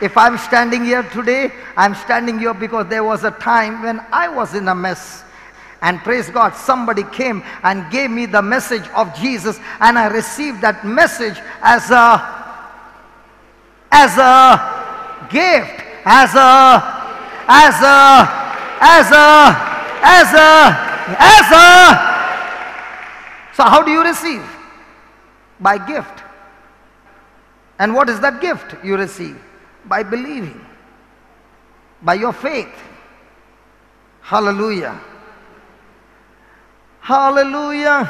If I'm standing here today, I'm standing here because there was a time when I was in a mess. And praise God, somebody came and gave me the message of Jesus, and I received that message as a as a gift, as a as a as a as a as a so how do you receive? By gift. And what is that gift you receive? By believing. By your faith. Hallelujah. Hallelujah.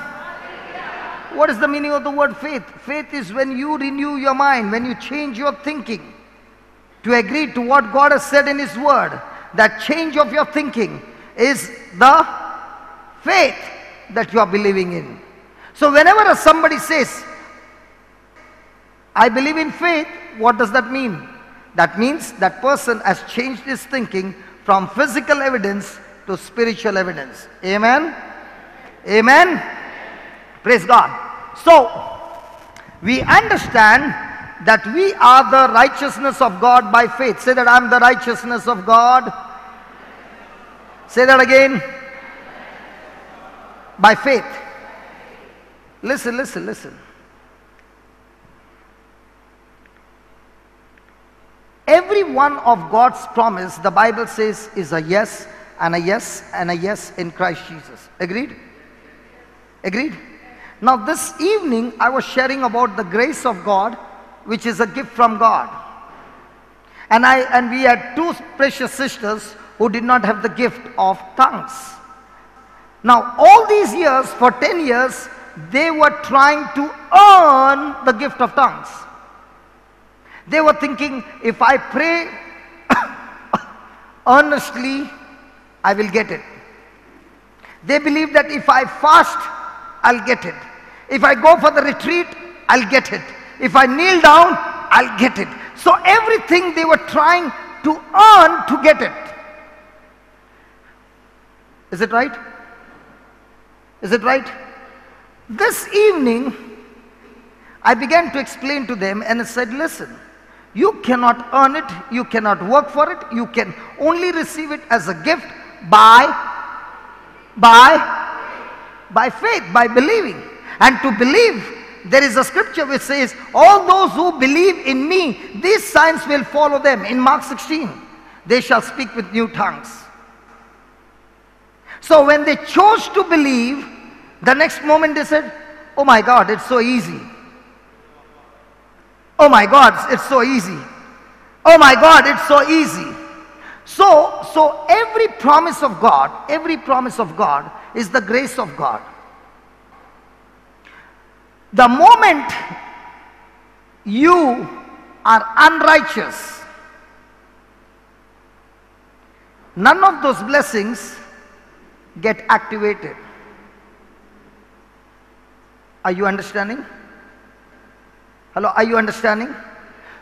What is the meaning of the word faith? Faith is when you renew your mind, when you change your thinking to agree to what God has said in His Word. That change of your thinking is the faith that you are believing in. So, whenever somebody says, I believe in faith, what does that mean? That means that person has changed his thinking from physical evidence to spiritual evidence. Amen. Amen. Praise God. So, we understand that we are the righteousness of God by faith. Say that I'm the righteousness of God. Say that again. By faith. Listen, listen, listen. Every one of God's promise, the Bible says, is a yes and a yes and a yes in Christ Jesus. Agreed? Agreed? Now, this evening, I was sharing about the grace of God, which is a gift from God. And, I, and we had two precious sisters who did not have the gift of tongues. Now, all these years, for 10 years, they were trying to earn the gift of tongues. They were thinking, if I pray earnestly, I will get it. They believe that if I fast, I'll get it. If I go for the retreat, I'll get it. If I kneel down, I'll get it. So everything they were trying to earn to get it. Is it right? Is it right? This evening, I began to explain to them and I said, listen, you cannot earn it, you cannot work for it, you can only receive it as a gift by, by, by faith, by believing. And to believe, there is a scripture which says, all those who believe in me, these signs will follow them. In Mark 16, they shall speak with new tongues. So when they chose to believe, the next moment they said, Oh my God, it's so easy. Oh my God, it's so easy. Oh my God, it's so easy. So, so every promise of God, every promise of God is the grace of God. The moment you are unrighteous, none of those blessings get activated. Are you understanding? Hello, are you understanding?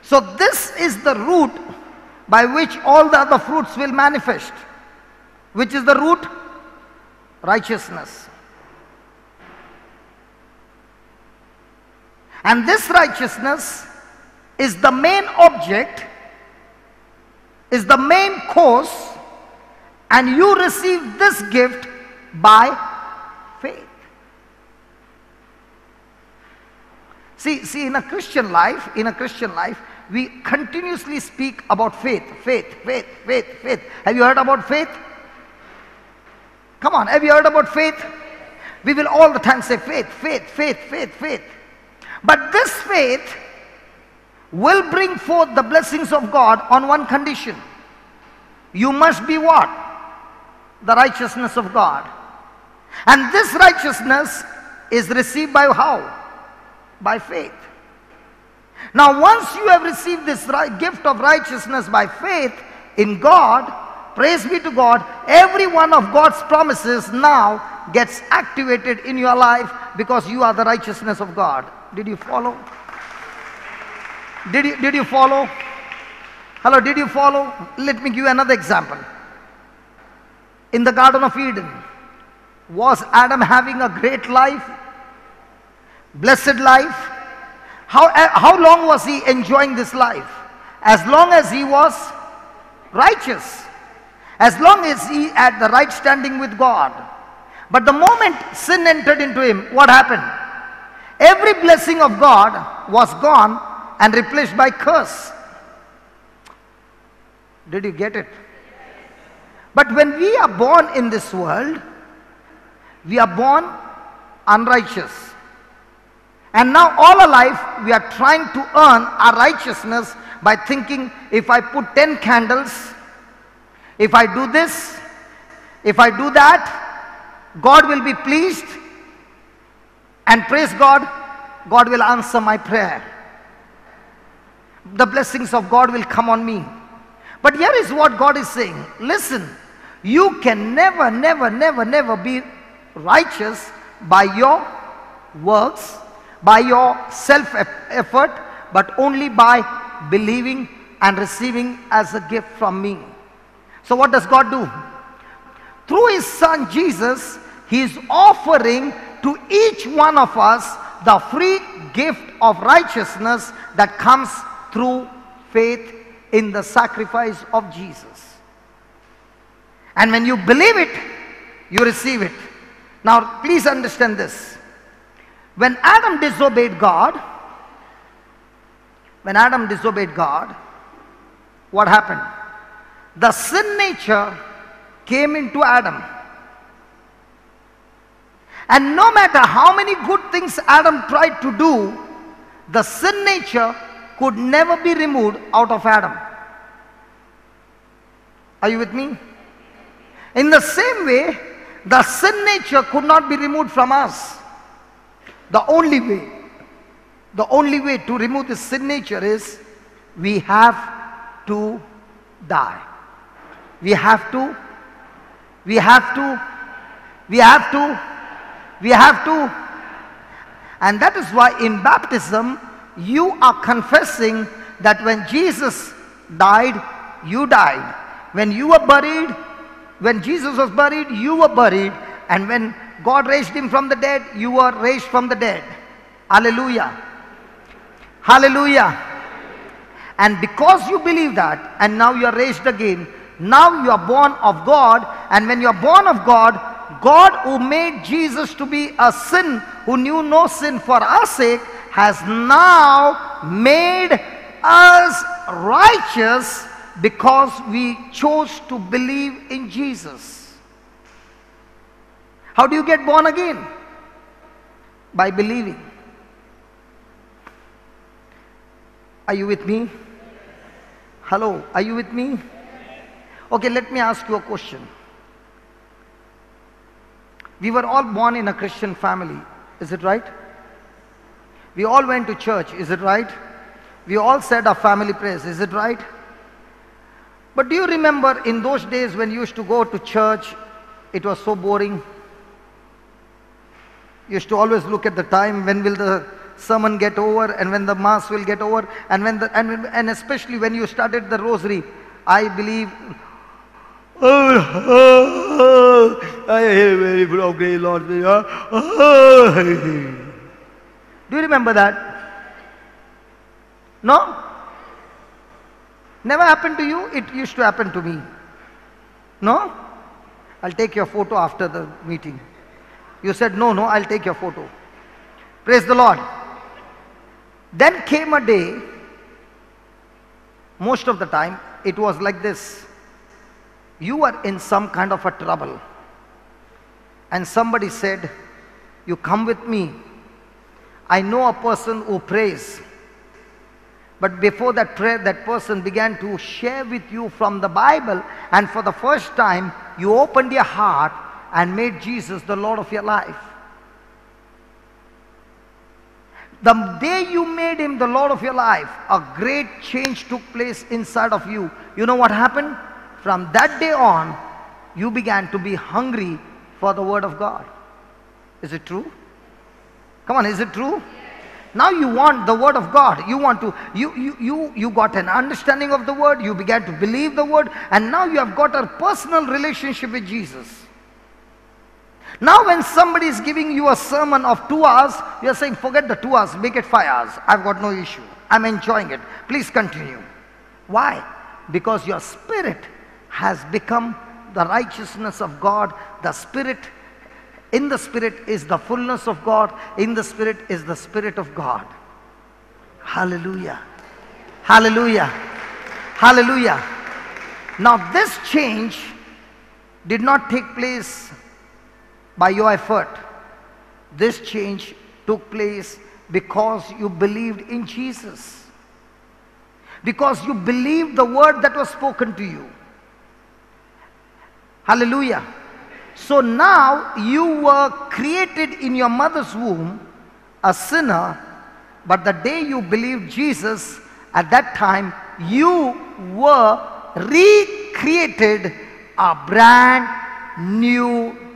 So this is the root by which all the other fruits will manifest. Which is the root? Righteousness. And this righteousness is the main object, is the main cause, and you receive this gift by faith. See, see, in a Christian life, in a Christian life, we continuously speak about faith, faith, faith, faith, faith. Have you heard about faith? Come on, have you heard about faith? We will all the time say faith, faith, faith, faith, faith. But this faith will bring forth the blessings of God on one condition. You must be what? The righteousness of God. And this righteousness is received by how? By faith. Now, once you have received this gift of righteousness by faith in God, praise be to God, every one of God's promises now gets activated in your life because you are the righteousness of God. Did you follow? Did you, did you follow? Hello, did you follow? Let me give you another example. In the Garden of Eden, was Adam having a great life? Blessed life? How, eh, how long was he enjoying this life? as long as he was righteous, as long as he had the right standing with God. But the moment sin entered into him, what happened? Every blessing of God was gone and replaced by curse. Did you get it? But when we are born in this world, we are born unrighteous. And now all our life we are trying to earn our righteousness by thinking if I put 10 candles, if I do this, if I do that, God will be pleased and praise God, God will answer my prayer. The blessings of God will come on me. But here is what God is saying. Listen, you can never, never, never, never be righteous by your works, by your self effort, but only by believing and receiving as a gift from me. So, what does God do? Through His Son Jesus, He is offering to each one of us the free gift of righteousness that comes through faith in the sacrifice of Jesus. And when you believe it, you receive it. Now, please understand this. When Adam disobeyed God, when Adam disobeyed God, what happened? The sin nature came into Adam. And no matter how many good things Adam tried to do, the sin nature could never be removed out of Adam. Are you with me? In the same way, the sin nature could not be removed from us. The only way, the only way to remove this sin nature is we have to die. We have to, we have to, we have to, we have to. And that is why in baptism, you are confessing that when Jesus died, you died. When you were buried, when Jesus was buried, you were buried. And when God raised him from the dead, you were raised from the dead. Hallelujah. Hallelujah. And because you believe that, and now you are raised again, now you are born of God. And when you are born of God, God who made Jesus to be a sin, who knew no sin for our sake, has now made us righteous because we chose to believe in Jesus. How do you get born again? By believing. Are you with me? Hello, are you with me? Okay, let me ask you a question. We were all born in a Christian family, is it right? We all went to church, is it right? We all said our family prayers, is it right? But do you remember in those days when you used to go to church, it was so boring? Used to always look at the time, when will the sermon get over and when the mass will get over and when the, and, and especially when you started the rosary, I believe I am very broken, Lord. Do you remember that? No? Never happened to you? It used to happen to me. No? I'll take your photo after the meeting. You said, no, no, I'll take your photo. Praise the Lord. Then came a day, most of the time, it was like this. You were in some kind of a trouble. And somebody said, You come with me I know a person who prays. But before that prayer, that person began to share with you from the Bible. And for the first time, you opened your heart and made Jesus the Lord of your life. The day you made him the Lord of your life, a great change took place inside of you. You know what happened? From that day on, you began to be hungry for the Word of God. Is it true? Come on, is it true? Now you want the word of God. You want to, you, you, you, you got an understanding of the word. You began to believe the word. And now you have got a personal relationship with Jesus. Now when somebody is giving you a sermon of two hours, you are saying, forget the two hours, make it five hours. I've got no issue. I'm enjoying it. Please continue. Why? Because your spirit has become the righteousness of God. The spirit, in the spirit is the fullness of God. In the spirit is the spirit of God. Hallelujah. Hallelujah. Hallelujah. Now this change did not take place by your effort. This change took place because you believed in Jesus. Because you believed the word that was spoken to you. Hallelujah. So now you were created in your mother's womb a sinner, but the day you believed Jesus, at that time you were recreated a brand new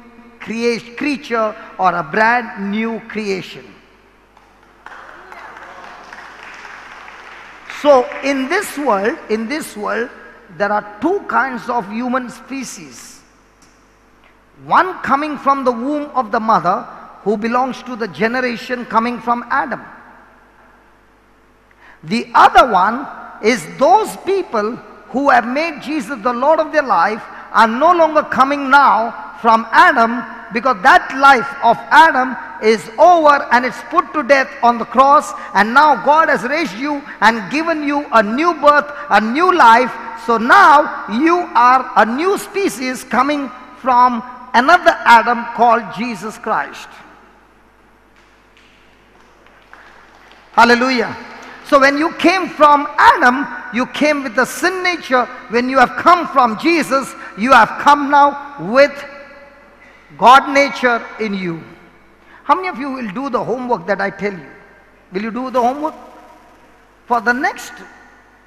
creature or a brand new creation. So in this world, in this world, there are two kinds of human species. One coming from the womb of the mother who belongs to the generation coming from Adam. The other one is those people who have made Jesus the Lord of their life are no longer coming now from Adam because that life of Adam is over and it's put to death on the cross and now God has raised you and given you a new birth, a new life. So now you are a new species coming from another Adam called Jesus Christ. Hallelujah. So when you came from Adam, you came with the sin nature. When you have come from Jesus, you have come now with God nature in you. How many of you will do the homework that I tell you? Will you do the homework? For the next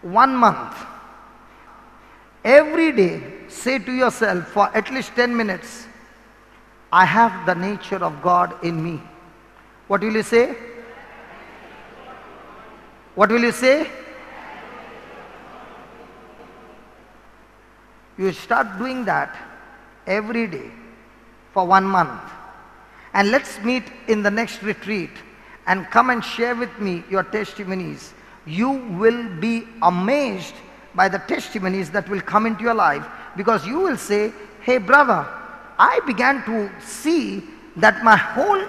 one month, every day, say to yourself for at least 10 minutes, I have the nature of God in me. What will you say? What will you say? You start doing that every day for one month. And let's meet in the next retreat and come and share with me your testimonies. You will be amazed by the testimonies that will come into your life because you will say, Hey, brother, I began to see that my whole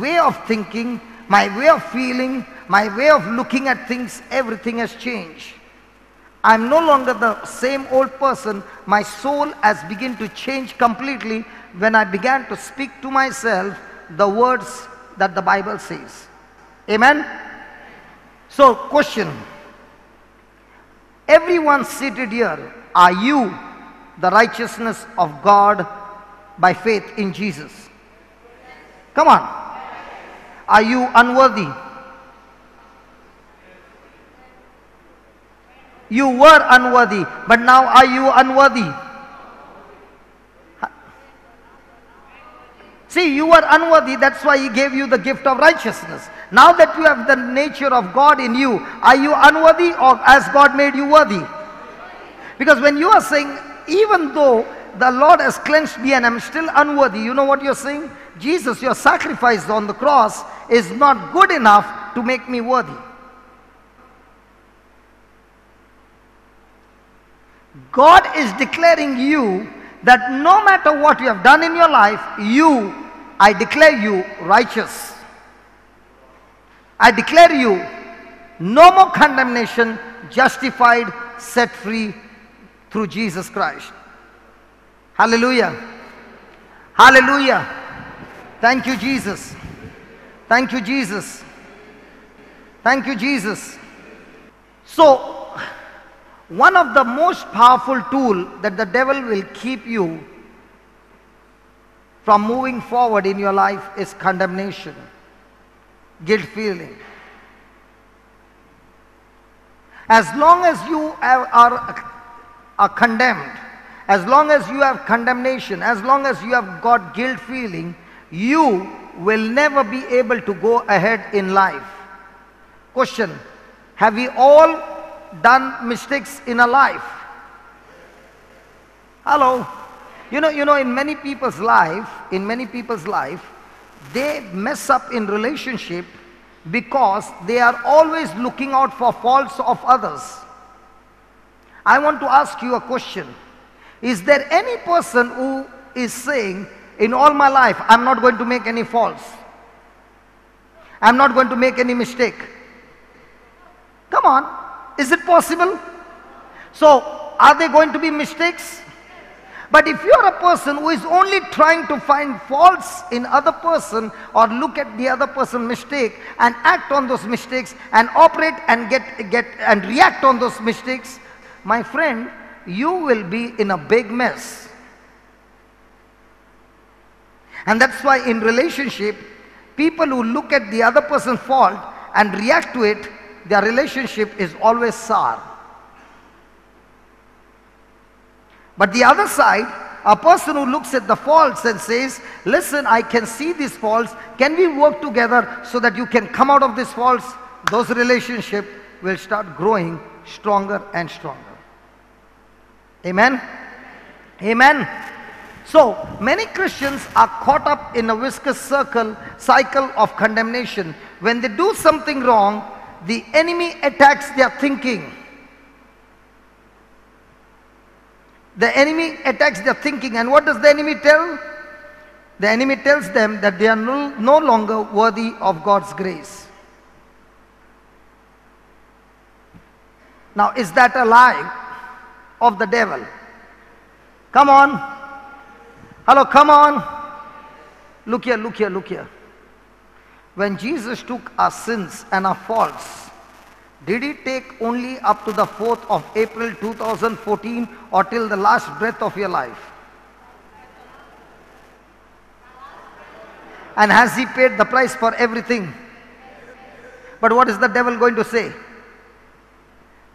way of thinking, my way of feeling, my way of looking at things, everything has changed. I'm no longer the same old person. My soul has begun to change completely when I began to speak to myself the words that the Bible says. Amen? So, question. Everyone seated here, are you the righteousness of God by faith in Jesus? Come on. Are you unworthy? You were unworthy, but now are you unworthy? See, you were unworthy, that's why He gave you the gift of righteousness. Now that you have the nature of God in you, are you unworthy or has God made you worthy? Because when you are saying, even though the Lord has cleansed me and I'm still unworthy, you know what you're saying? Jesus, your sacrifice on the cross is not good enough to make me worthy. God is declaring you that no matter what you have done in your life, you, I declare you righteous. I declare you no more condemnation, justified, set free through Jesus Christ. Hallelujah. Hallelujah. Thank you, Jesus. Thank you, Jesus. Thank you, Jesus. So, one of the most powerful tool that the devil will keep you from moving forward in your life is condemnation, guilt feeling. As long as you are, are condemned, as long as you have condemnation, as long as you have got guilt feeling, you will never be able to go ahead in life. Question, have we all done mistakes in a life. Hello. You know, you know, in many people's life, in many people's life, they mess up in relationship because they are always looking out for faults of others. I want to ask you a question. Is there any person who is saying, in all my life, I'm not going to make any faults? I'm not going to make any mistake. Come on. Is it possible? So, are there going to be mistakes? But if you're a person who is only trying to find faults in other person or look at the other person mistake and act on those mistakes and operate and get, get and react on those mistakes, my friend, you will be in a big mess. And that's why in relationship, people who look at the other person's fault and react to it, their relationship is always sour. But the other side, a person who looks at the faults and says, listen, I can see these faults. Can we work together so that you can come out of these faults? Those relationship will start growing stronger and stronger. Amen? Amen. So many Christians are caught up in a viscous circle, cycle of condemnation. When they do something wrong, the enemy attacks their thinking. The enemy attacks their thinking. And what does the enemy tell? The enemy tells them that they are no, no longer worthy of God's grace. Now, is that a lie of the devil? Come on. Hello, come on. Look here, look here, look here. When Jesus took our sins and our faults, did he take only up to the 4th of April 2014 or till the last breath of your life? And has he paid the price for everything? But what is the devil going to say?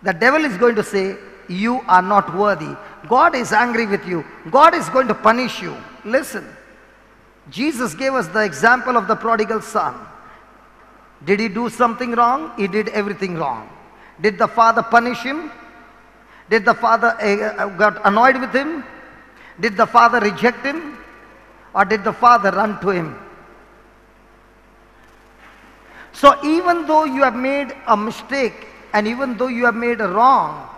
The devil is going to say, you are not worthy. God is angry with you. God is going to punish you. Listen. Jesus gave us the example of the prodigal son. Did he do something wrong? He did everything wrong. Did the father punish him? Did the father uh, got annoyed with him? Did the father reject him? Or did the father run to him? So even though you have made a mistake and even though you have made a wrong,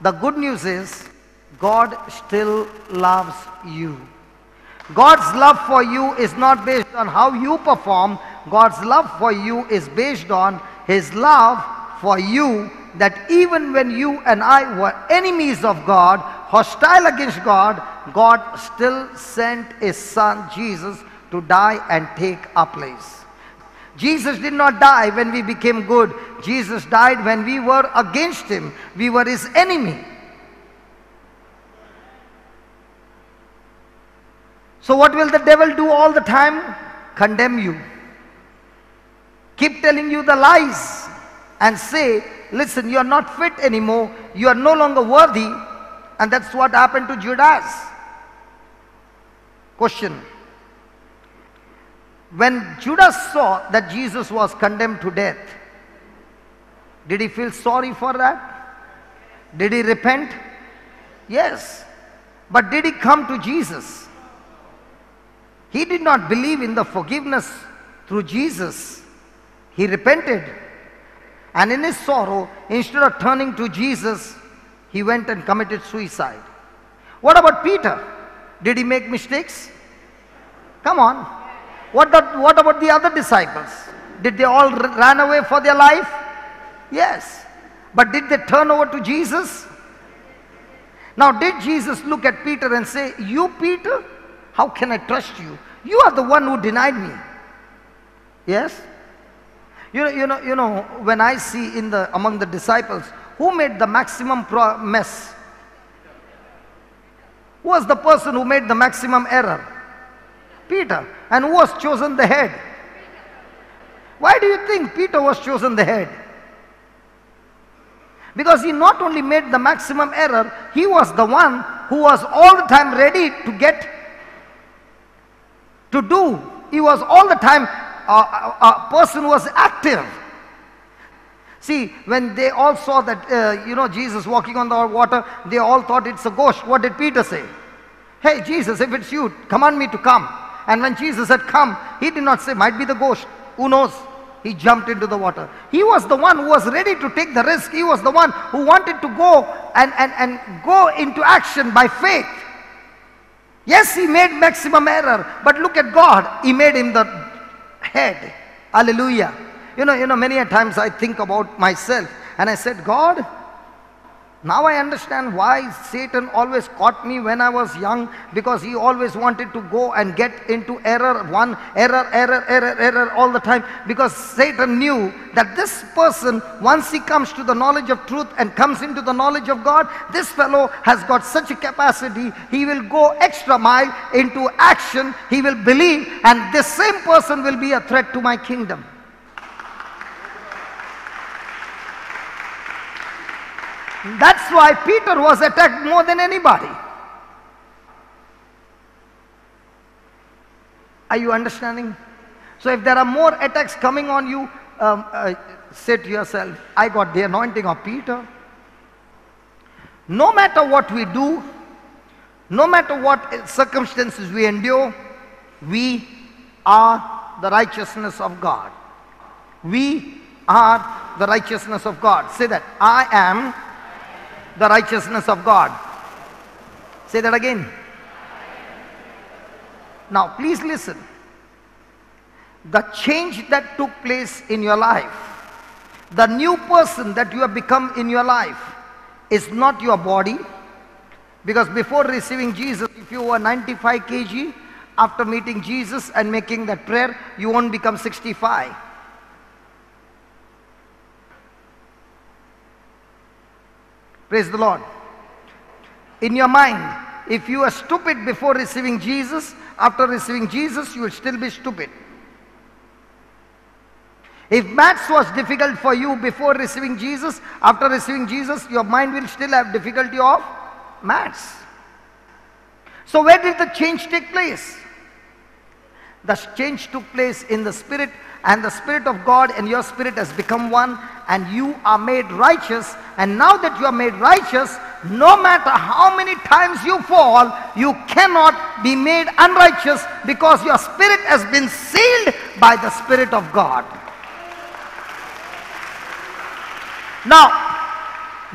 the good news is God still loves you. God's love for you is not based on how you perform. God's love for you is based on His love for you that even when you and I were enemies of God, hostile against God, God still sent His Son Jesus to die and take our place. Jesus did not die when we became good. Jesus died when we were against Him. We were His enemy. So what will the devil do all the time? Condemn you. Keep telling you the lies and say, listen, you are not fit anymore. You are no longer worthy. And that's what happened to Judas. Question. When Judas saw that Jesus was condemned to death, did he feel sorry for that? Did he repent? Yes. But did he come to Jesus? He did not believe in the forgiveness through Jesus. He repented. And in his sorrow, instead of turning to Jesus, he went and committed suicide. What about Peter? Did he make mistakes? Come on. What, the, what about the other disciples? Did they all run away for their life? Yes. But did they turn over to Jesus? Now, did Jesus look at Peter and say, You, Peter, how can I trust you? You are the one who denied me. Yes? You know, you know, you know when I see in the among the disciples, who made the maximum mess? Who was the person who made the maximum error? Peter. And who was chosen the head? Why do you think Peter was chosen the head? Because he not only made the maximum error, he was the one who was all the time ready to get to do. He was all the time a, person was active. See, when they all saw that, uh, you know, Jesus walking on the water, they all thought it's a ghost. What did Peter say? Hey, Jesus, if it's you, command me to come. And when Jesus had come, he did not say, might be the ghost. Who knows? he jumped into the water. He was the one who was ready to take the risk. He was the one who wanted to go and, and, and go into action by faith. Yes, he made maximum error, but look at God. He made him the head. Hallelujah. You know, you know, many a times I think about myself and I said, God, now I understand why Satan always caught me when I was young because he always wanted to go and get into error, one error, error, error, error all the time because Satan knew that this person, once he comes to the knowledge of truth and comes into the knowledge of God, this fellow has got such a capacity, he will go extra mile into action, he will believe, and this same person will be a threat to my kingdom. That's why Peter was attacked more than anybody. Are you understanding? So if there are more attacks coming on you, um, uh, say to yourself, I got the anointing of Peter. No matter what we do, no matter what circumstances we endure, we are the righteousness of God. We are the righteousness of God. Say that. I am the righteousness of God. Say that again. Now, please listen. The change that took place in your life, the new person that you have become in your life, is not your body. Because before receiving Jesus, if you were 95 kg, after meeting Jesus and making that prayer, you won't become 65. Praise the Lord. In your mind, if you are stupid before receiving Jesus, after receiving Jesus, you will still be stupid. If maths was difficult for you before receiving Jesus, after receiving Jesus, your mind will still have difficulty of maths. So where did the change take place? The change took place in the spirit and the spirit of God and your spirit has become one and you are made righteous. And now that you are made righteous no matter how many times you fall you cannot be made unrighteous because your spirit has been sealed by the spirit of God. Now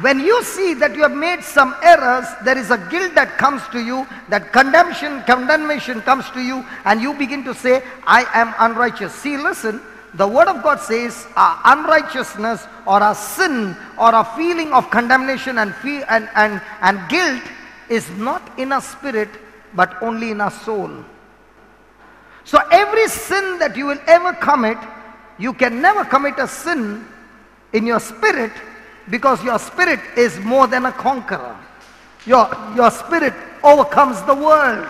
when you see that you have made some errors, there is a guilt that comes to you, that condemnation, condemnation comes to you, and you begin to say, I am unrighteous. See, listen, the word of God says our unrighteousness or a sin or a feeling of condemnation and, feel, and, and, and guilt is not in a spirit but only in a soul. So every sin that you will ever commit, you can never commit a sin in your spirit because your spirit is more than a conqueror. Your, your spirit overcomes the world.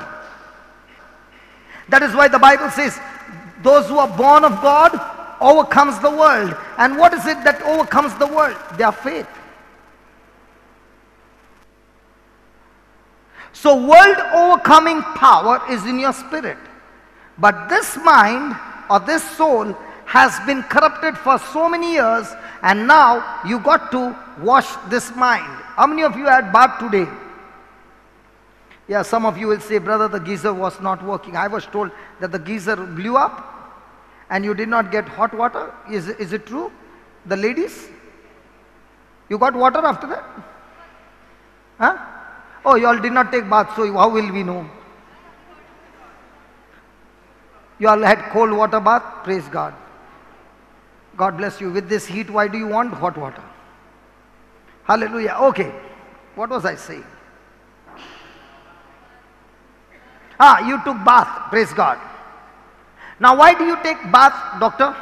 That is why the Bible says, those who are born of God overcomes the world. And what is it that overcomes the world? Their faith. So world overcoming power is in your spirit. But this mind or this soul has been corrupted for so many years and now you got to wash this mind. How many of you had bath today? Yeah, some of you will say, brother, the geyser was not working. I was told that the geyser blew up and you did not get hot water. Is, is it true? The ladies? You got water after that? Huh? Oh, you all did not take bath, so how will we know? You all had cold water bath? Praise God. God bless you. With this heat, why do you want hot water? Hallelujah. Okay. What was I saying? Ah, you took bath. Praise God. Now, why do you take bath, doctor?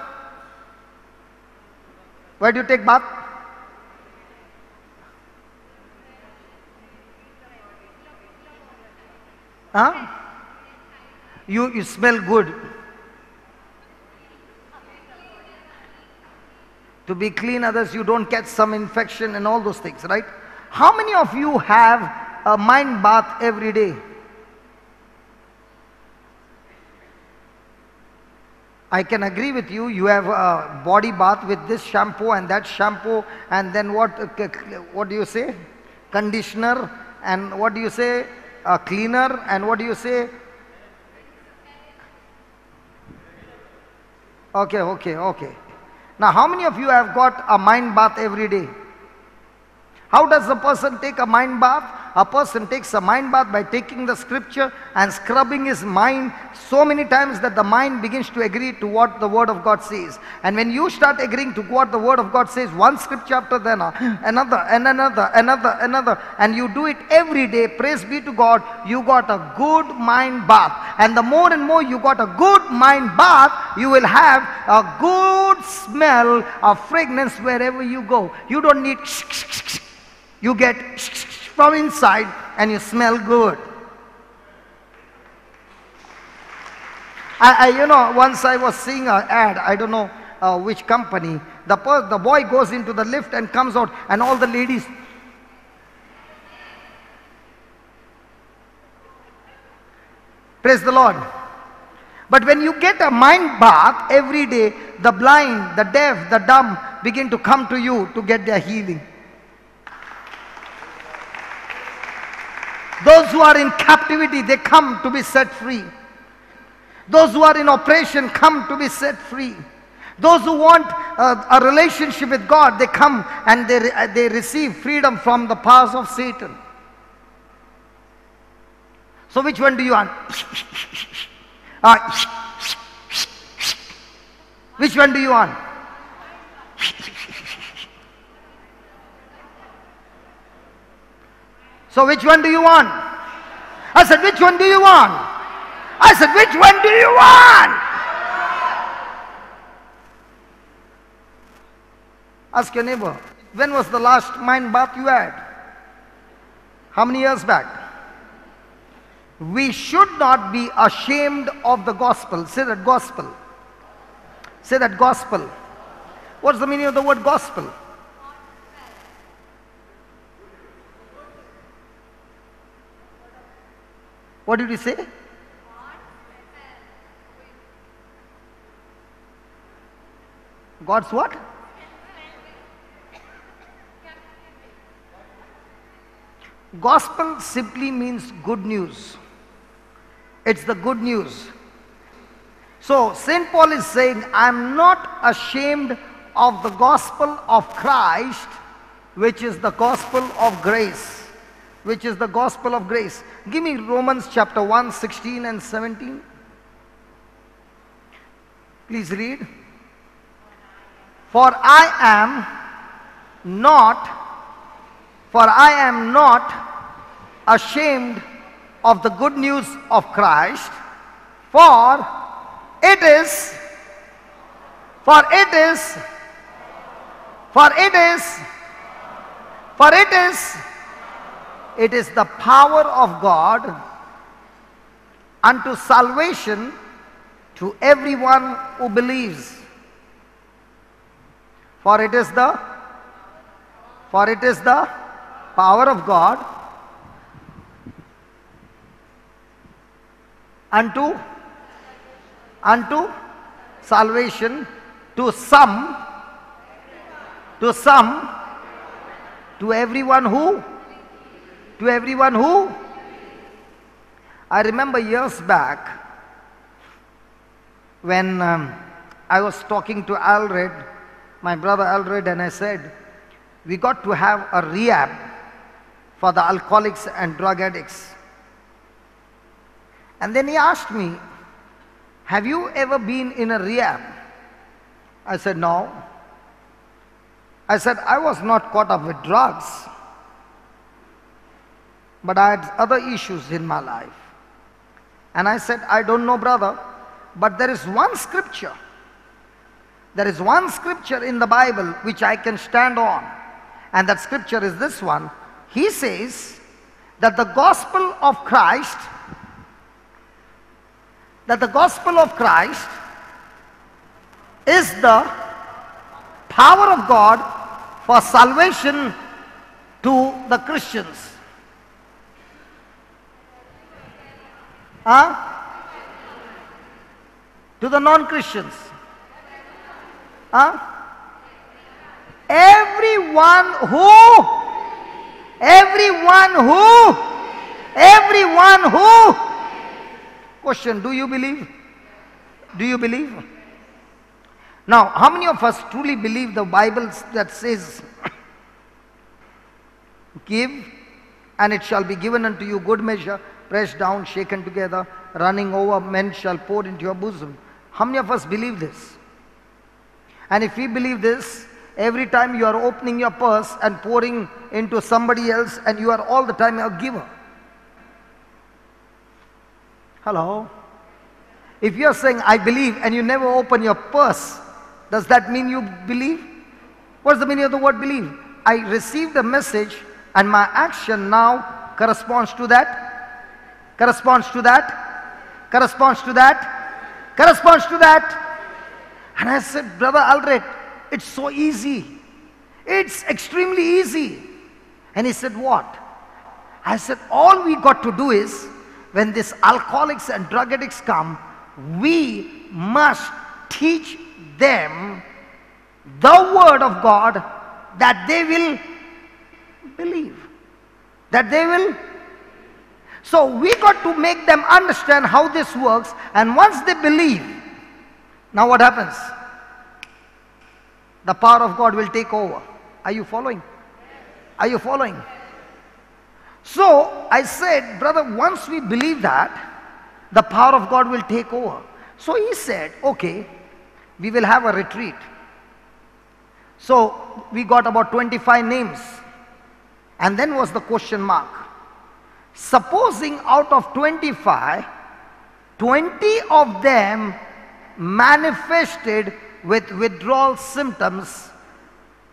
Why do you take bath? Huh? You, you smell good. To be clean others you don't catch some infection and all those things right how many of you have a mind bath every day I can agree with you. You have a body bath with this shampoo and that shampoo, and then what? Uh, what do you say? Conditioner, and what do you say? A cleaner, and what do you say? Okay, okay, okay. Now, how many of you have got a mind bath every day? How does a person take a mind bath? A person takes a mind bath by taking the scripture and scrubbing his mind so many times that the mind begins to agree to what the word of God says. And when you start agreeing to what the word of God says, one scripture after the uh, another and another, another, another, and you do it every day, praise be to God, you got a good mind bath. And the more and more you got a good mind bath, you will have a good smell of fragrance wherever you go. You don't need you get from inside and you smell good. I, I, you know, once I was seeing an ad, I don't know uh, which company. The, the boy goes into the lift and comes out, and all the ladies. Praise the Lord. But when you get a mind bath every day, the blind, the deaf, the dumb begin to come to you to get their healing. Those who are in captivity, they come to be set free. Those who are in oppression come to be set free. Those who want a, a relationship with God, they come and they, they receive freedom from the powers of Satan. So which one do you want? uh, which one do you want? So which one do you want? I said, which one do you want? I said, which one do you want? Ask your neighbor, when was the last mind bath you had? How many years back? We should not be ashamed of the gospel. Say that gospel. Say that gospel. What's the meaning of the word gospel? What did you say? God's what? Gospel simply means good news. It's the good news. So St. Paul is saying, I'm not ashamed of the gospel of Christ, which is the gospel of grace which is the gospel of grace. Give me Romans chapter 1, 16 and 17. Please read. For I am not, for I am not ashamed of the good news of Christ, for it is, for it is, for it is, for it is it is the power of God unto salvation to everyone who believes. For it is the for it is the power of God unto unto salvation to some to some to everyone who to everyone who? I remember years back when um, I was talking to Alred, my brother Alred, and I said, we got to have a rehab for the alcoholics and drug addicts. And then he asked me, have you ever been in a rehab? I said, no. I said, I was not caught up with drugs but I had other issues in my life. And I said, I don't know, brother, but there is one scripture. There is one scripture in the Bible which I can stand on. And that scripture is this one. He says that the gospel of Christ, that the gospel of Christ is the power of God for salvation to the Christians. Huh? To the non-Christians. Huh? Everyone who, everyone who, everyone who. Question, do you believe? Do you believe? Now, how many of us truly believe the Bible that says, Give and it shall be given unto you good measure, pressed down, shaken together, running over, men shall pour into your bosom. How many of us believe this? And if we believe this, every time you are opening your purse and pouring into somebody else, and you are all the time a giver. Hello? If you are saying, I believe, and you never open your purse, does that mean you believe? What's the meaning of the word believe? I received the message, and my action now corresponds to that, corresponds to that, corresponds to that, corresponds to that. And I said, Brother Aldred, it's so easy. It's extremely easy. And he said, What? I said, All we got to do is, when these alcoholics and drug addicts come, we must teach them the word of God that they will believe. That they will. So we got to make them understand how this works, and once they believe, now what happens? The power of God will take over. Are you following? Are you following? So I said, brother, once we believe that, the power of God will take over. So he said, okay, we will have a retreat. So we got about 25 names. And then was the question mark. Supposing out of 25, 20 of them manifested with withdrawal symptoms,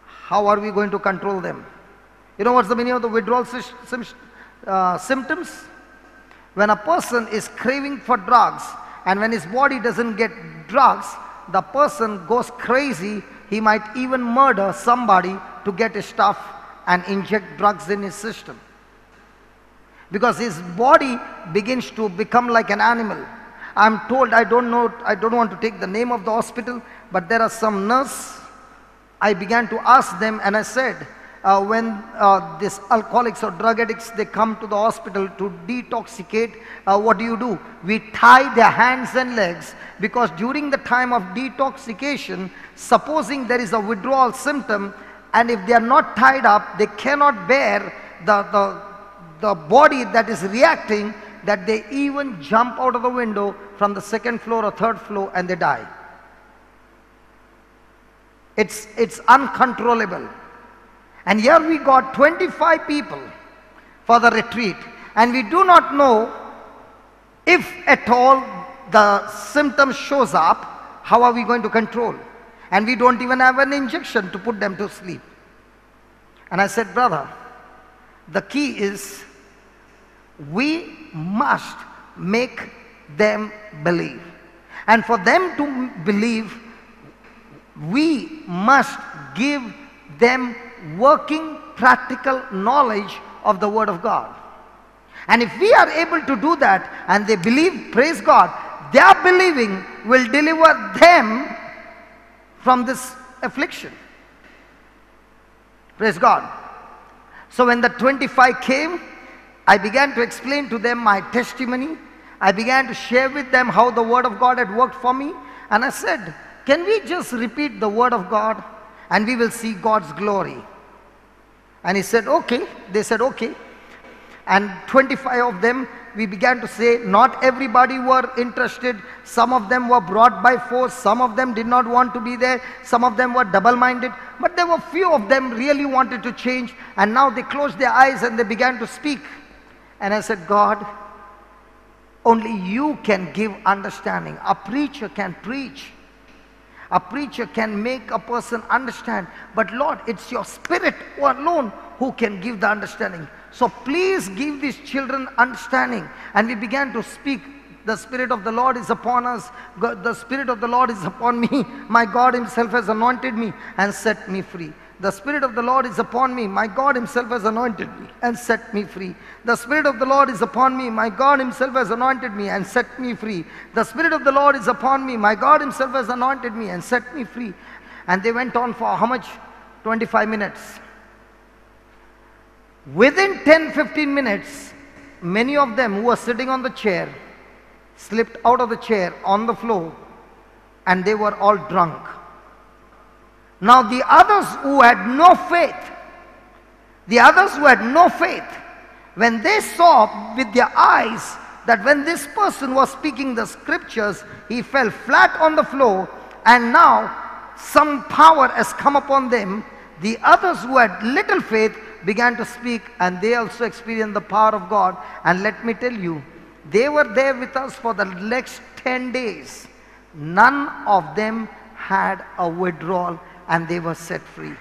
how are we going to control them? You know what's the meaning of the withdrawal uh, symptoms? When a person is craving for drugs and when his body doesn't get drugs, the person goes crazy. He might even murder somebody to get his stuff and inject drugs in his system. Because his body begins to become like an animal. I'm told, I don't know, I don't want to take the name of the hospital, but there are some nurse. I began to ask them and I said, uh, when uh, these alcoholics or drug addicts, they come to the hospital to detoxicate, uh, what do you do? We tie their hands and legs because during the time of detoxication, supposing there is a withdrawal symptom and if they are not tied up, they cannot bear the, the, the body that is reacting that they even jump out of the window from the second floor or third floor and they die. It's, it's uncontrollable. And here we got 25 people for the retreat. And we do not know if at all the symptom shows up, how are we going to control? And we don't even have an injection to put them to sleep. And I said, brother, the key is we must make them believe. And for them to believe, we must give them working practical knowledge of the Word of God. And if we are able to do that and they believe, praise God, their believing will deliver them from this affliction. Praise God. So when the 25 came, I began to explain to them my testimony. I began to share with them how the Word of God had worked for me. And I said, Can we just repeat the Word of God and we will see God's glory? And he said, okay. They said, okay. And 25 of them, we began to say, not everybody were interested. Some of them were brought by force. Some of them did not want to be there. Some of them were double-minded. But there were few of them really wanted to change. And now they closed their eyes and they began to speak. And I said, God, only you can give understanding. A preacher can preach. A preacher can make a person understand. But Lord, it's your spirit alone who can give the understanding. So please give these children understanding. And we began to speak. The Spirit of the Lord is upon us. The Spirit of the Lord is upon me. My God Himself has anointed me and set me free. The Spirit of the Lord is upon me. My God Himself has anointed me and set me free. The Spirit of the Lord is upon me. My God Himself has anointed me and set me free. The Spirit of the Lord is upon me. My God Himself has anointed me and set me free. And they went on for how much? 25 minutes. Within 10 15 minutes, many of them who were sitting on the chair slipped out of the chair on the floor and they were all drunk. Now the others who had no faith, the others who had no faith, when they saw with their eyes that when this person was speaking the scriptures, he fell flat on the floor and now some power has come upon them. The others who had little faith began to speak and they also experienced the power of God. And let me tell you, they were there with us for the next 10 days. None of them had a withdrawal and they were set free.